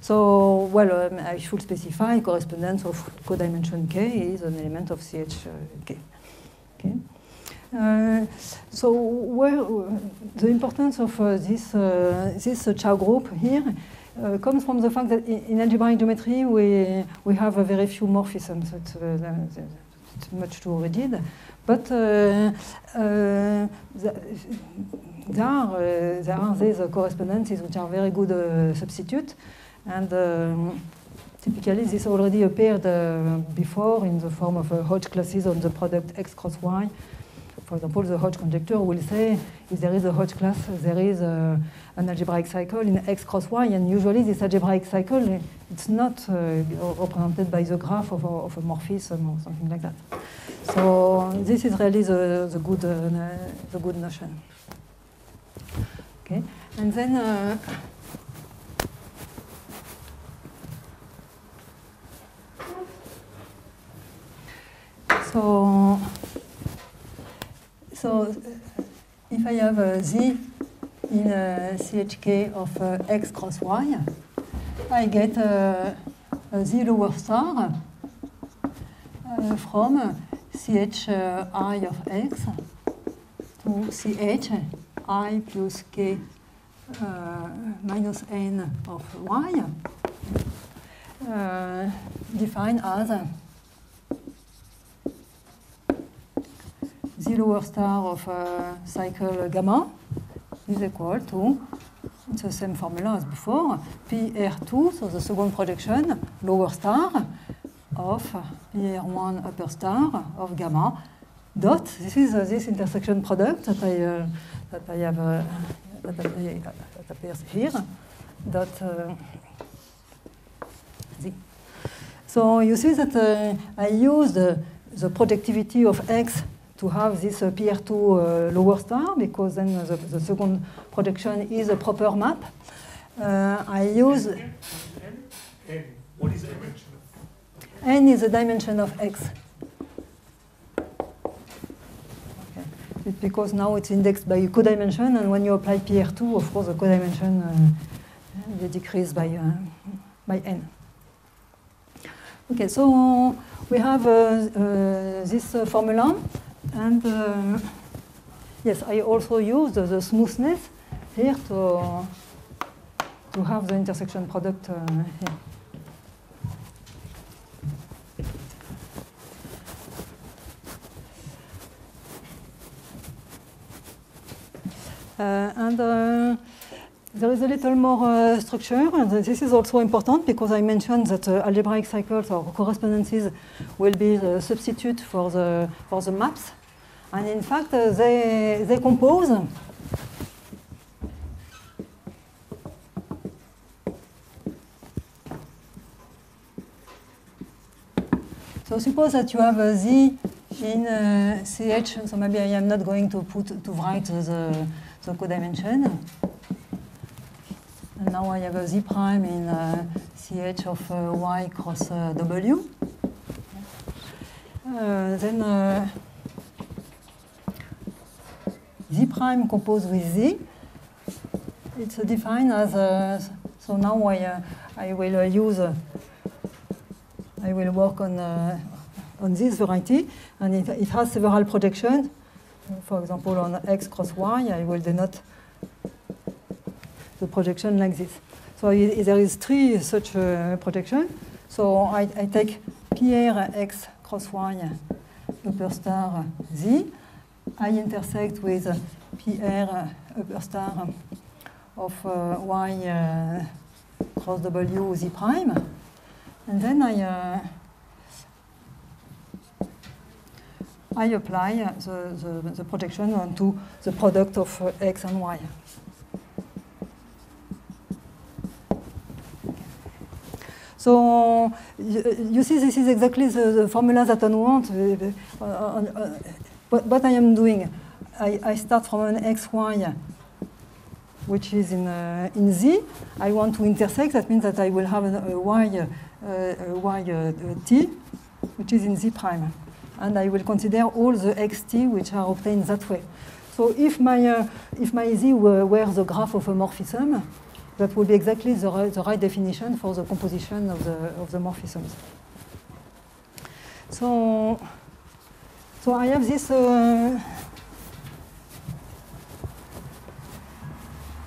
So, well, um, I should specify correspondence of codimension K is an element of CH uh, K. Okay. Uh, so, where, the importance of uh, this, uh, this uh, Chow group here comes from the fact that in, algebraic geometry we, we have a very few morphisms. It's much too rigid. But uh, uh, there are, uh, there are these correspondences which are very good uh, substitute, and um, typically this already appeared uh, before in the form of Hodge classes on the product x cross y. For example, the Hodge conjecture will say if there is a Hodge class, there is uh, an algebraic cycle in x cross y, and usually this algebraic cycle it's not uh, represented by the graph of a, of a morphism or something like that. So this is really the, the good uh, the good notion. Okay, and then. Uh, so, so if I have a z in a CHK of uh, x cross y, I get uh, a z lower star uh, from ch uh, i of x to ch i plus k uh, minus n of y, defined as lower star of uh, cycle gamma is equal to it's the same formula as before PR2, so the second projection, lower star of PR1 upper star of gamma dot. This is uh, this intersection product that I uh, that I have uh, that, I, that appears here. Dot uh. So you see that uh, I use the, the projectivity of x to have this uh, PR2 uh, lower star because then the, the, second projection is a proper map. Uh, I use N, N. What is dimension? n is the dimension of x. Okay. It's because now it's indexed by codimension, and when you apply PR2, of course, the codimension uh, they decrease by uh, by n. Okay, so we have uh, uh, this uh, formula. And uh, yes, I also use the, smoothness here to, to have the intersection product uh, here. Uh, and uh, there is a little more uh, structure, and this is also important because I mentioned that uh, algebraic cycles or correspondences will be the substitute for the, for the maps. And in fact, uh, they, they compose So suppose that you have a z in uh, ch, so maybe I am not going to put to write the, the codimension. And now I have a z prime in uh, ch of uh, y cross uh, w. Uh, then uh, z prime composed with z. It's defined as so now I I will use I will work on on this variety, and it, it has several projections. For example, on x cross y, I will denote projection like this. So there is three such uh, projections. So I, I, take PR x cross y upper star z. I intersect with PR upper star of uh, y uh, cross w z prime. And then I, uh, I apply the, the, the, projection onto the product of uh, x and y. So you, see, this is exactly the, the formula that I want. Uh, uh, what, what, I am doing, I, I, start from an xy, which is in, uh, in z. I want to intersect. That means that I will have a, a y, a y t, which is in z prime and I will consider all the xt which are obtained that way. So if my, uh, if my Z were, were the graph of a morphism, that would be exactly the right, the right definition for the composition of the, of the morphisms. So, so I have this, uh,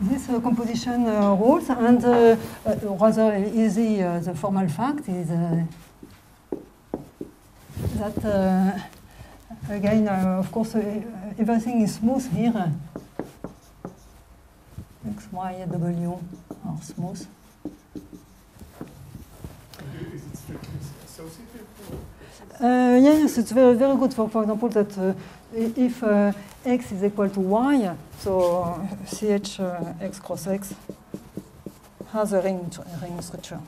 this uh, composition uh, rules, and uh, uh, rather easy, uh, the formal fact is that, again, of course, everything is smooth here. X, Y, W are smooth. Uh, yeah, yes, it's very, very good. For, for example, that uh, if uh, x is equal to y, so uh, ch uh, x cross x has a ring, ring structure.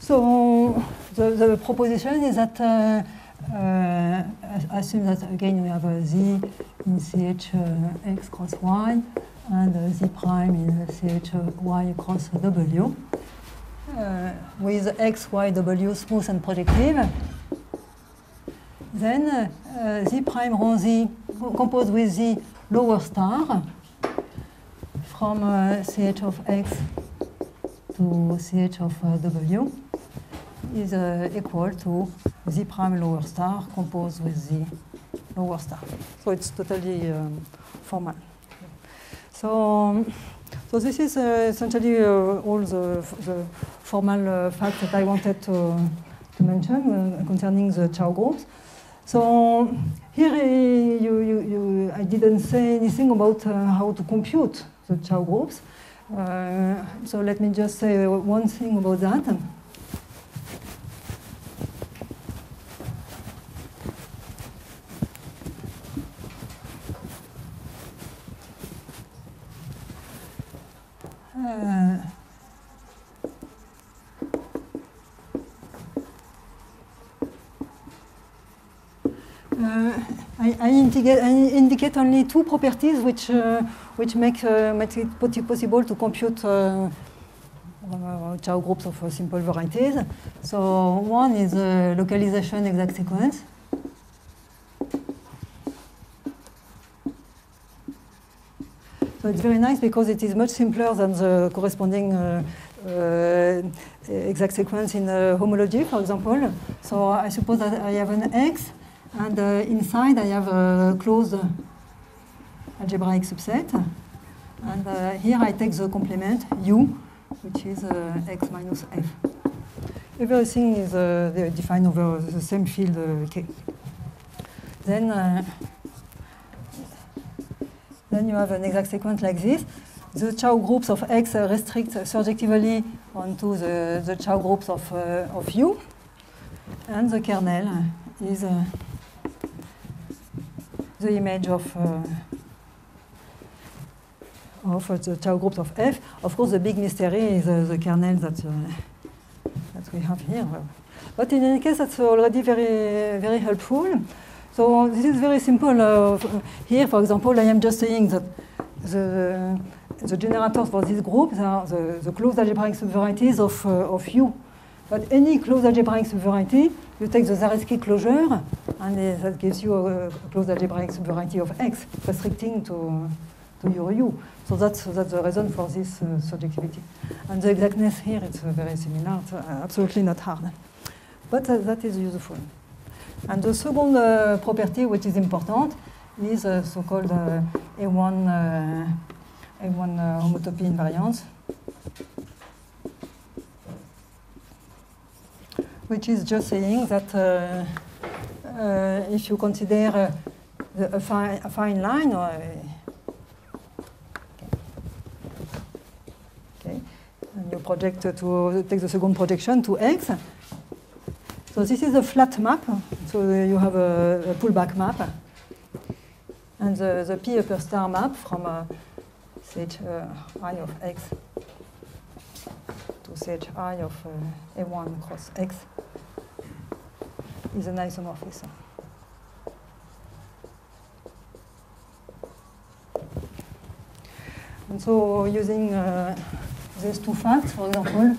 So the, the proposition is that uh, uh, assume that again we have a z in ch uh, x cross y and uh, z prime in ch y cross w uh, with x, y, w smooth and projective. Then uh, uh, z prime rho z composed with z lower star from uh, ch of x to ch of uh, w is uh, equal to z prime lower star composed with z lower star. So it's totally um, formal. So, so this is uh, essentially uh, all the, the formal uh, facts that I wanted to, to mention uh, concerning the Chow groups. So here uh, you, you, you, I didn't say anything about how to compute the Chow groups. So let me just say one thing about that. Uh, Uh, I, I, indicate, I only two properties which, uh, which make, uh, make it possible to compute uh, uh, groups of uh, simple varieties. So one is localization exact sequence. So it's very nice because it is much simpler than the corresponding uh, exact sequence in homology, for example. So I suppose that I have an X, and inside I have a closed algebraic subset. And uh, here I take the complement U, which is uh, X minus F. Everything is uh, de- defined over the same field uh, K. Then, uh, then you have an exact sequence like this. The Chow groups of X restrict surjectively onto the, the Chow groups of, uh, of U. And the kernel is the image of, of the Chow groups of F. Of course, the big mystery is the kernel that, uh, that we have here. But in any case, that's already very, very helpful. So this is very simple. Uh, here, for example, I am just saying that the, the generators for this group are the, the closed algebraic subvarieties of, uh, of U. But any closed algebraic subvariety, you take the Zariski closure, and uh, that gives you a, a closed algebraic subvariety of X, restricting to, to your U. So that's, that's the reason for this uh, surjectivity. And the exactness here, it's uh, very similar. It's uh, absolutely not hard. But uh, that is useful. And the second uh, property, which is important, is so-called uh, A1, uh, A1 uh, homotopy invariance, which is just saying that if you consider the, a, fine, affine line, or okay, you project to take the second projection to x. So this is a flat map. So you have a, a pullback map, and the, the p upper star map from uh, ch uh, i of x to set i of uh, a1 cross x is an isomorphism. And so using uh, these two facts, for example,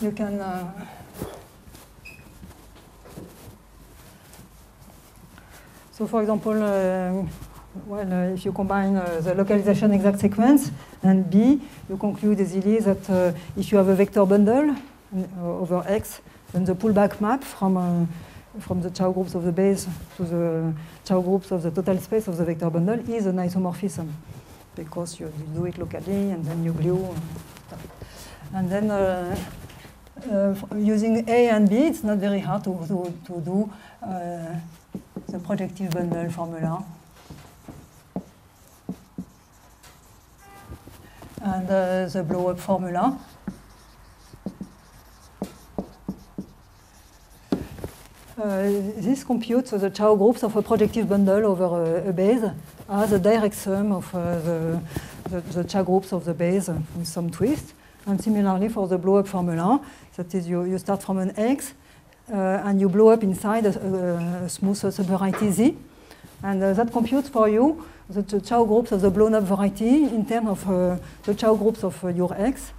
you can uh, So, for example, uh, well, uh, if you combine uh, the localization exact sequence and B, you conclude easily that uh, if you have a vector bundle uh, over X, then the pullback map from, from the Chow groups of the base to the Chow groups of the total space of the vector bundle is an isomorphism because you do it locally and then you glue. And, then uh, uh, using A and B, it's not very hard to, to, to do uh, the projective bundle formula. And uh, the blow up formula. Uh, this computes the Chow groups of a projective bundle over a, a base as a direct sum of uh, the, the, the Chow groups of the base with some twist. And similarly for the blow up formula, that is, you, you start from an X uh, and you blow up inside a, a, smooth subvariety Z. And uh, that computes for you the, the Chow groups of the blown up variety in terms of uh, the Chow groups of your X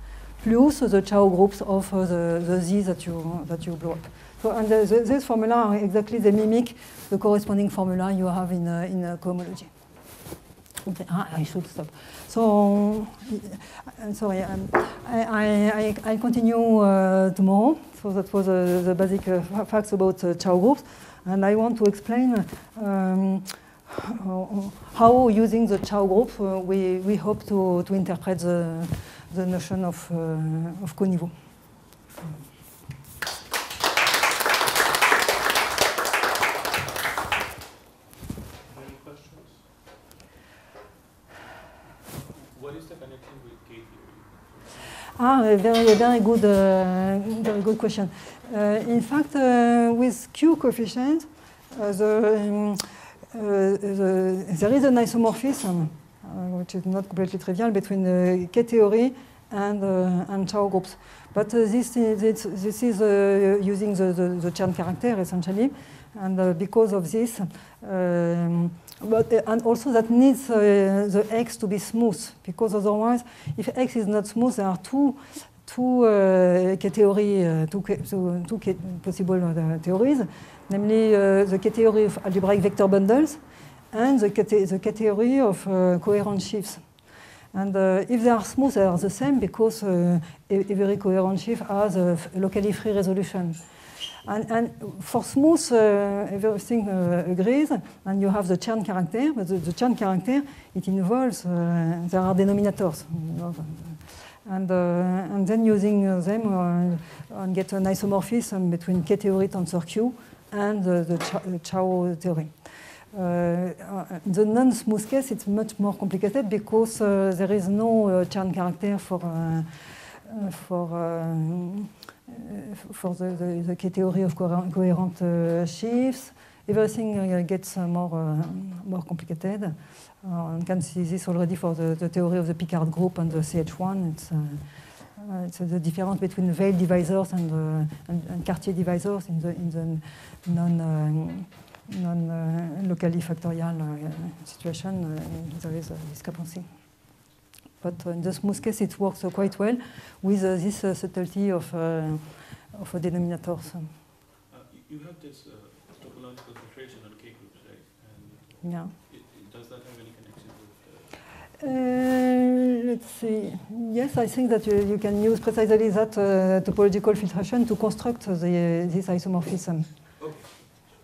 plus the Chow groups of the, the Z that you, that you blow up. So, and the, the, this formula exactly they mimic the corresponding formula you have in, uh, in uh, cohomology. Ah, I should stop. So, uh, sorry, um, I, I, I, I continue uh, tomorrow. So that was uh, the basic uh, facts about uh, Chow groups. And I want to explain um, how- how, using the Chow group, uh, we, we hope to, to interpret the, the notion of, uh, of coniveau. Any questions? What is the connection with K theory? Ah, a very, a very good, uh, very good question. Uh, in fact, uh, with Q coefficient, uh, the, um, uh, the, there is an isomorphism, uh, which is not completely trivial, between the K theory and, and Chow groups. But this is, this is using the, the, the Chern character, essentially. And because of this, um, but, uh, and also that needs uh, the X to be smooth, because otherwise, if X is not smooth, there are two, two uh, uh, two, two K possible uh, theories, namely the K theory of algebraic vector bundles and the K, the theory of coherent sheaves. And if they are smooth, they are the same because e- every coherent sheaf has a locally free resolution. And, and for smooth, uh, everything uh, agrees, and you have the Chern character, but the, the Chern character, it involves, uh, there are denominators. you know, And, uh, and then using uh, them, and get an isomorphism between K theory tensor Q and the the Chow theory. Uh, the non-smooth case, it's much more complicated because uh, there is no uh, character for, for, um, for the, the, the K theory of coherent, uh, sheaves. Everything uh, gets uh, more, uh, more complicated. Uh, one can see this already for the, the theory of the Picard group and the CH1. It's, uh, uh, it's uh, the difference between veil divisors and, uh, and, and Cartier divisors in the, in the non, um, non uh, locally factorial uh, situation. Uh, there is a discrepancy. But uh, in the smooth case, it works uh, quite well with uh, this uh, subtlety of, uh, of uh, denominators. Uh, you- have this uh, topological filtration on K groups, right? And Yeah. it, it, does that have any connection with? Uh, Uh, let's see. Yes, I think that you, you can use precisely that uh, topological filtration to construct the, this isomorphism. okay.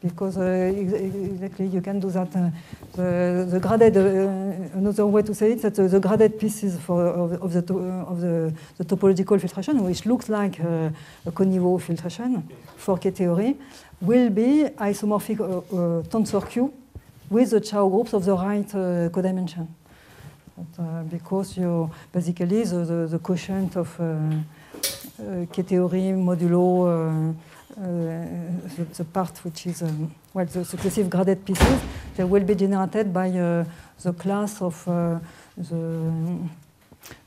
Because uh, exactly you can do that. Uh, the, the graded, uh, another way to say it, that the graded pieces for, of, of, the, of the, the topological filtration, which looks like a Coniveau filtration for K theory, will be isomorphic tensor Q with the Chow groups of the right codimension. Uh, because you basically the, the, the quotient of uh, uh, K theory modulo the, the part which is um, well the successive graded pieces they will be generated by uh, the class of uh, the,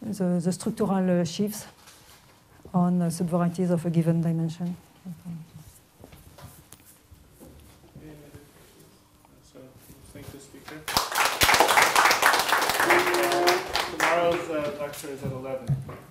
the the structural uh, sheaves on uh, subvarieties of a given dimension. Tomorrow's uh, lecture is at 11.